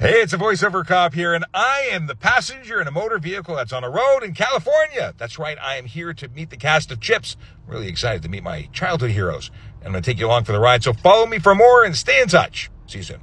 Hey, it's a voiceover cop here, and I am the passenger in a motor vehicle that's on a road in California. That's right, I am here to meet the cast of Chips. I'm really excited to meet my childhood heroes, and I'm going to take you along for the ride. So follow me for more and stay in touch. See you soon.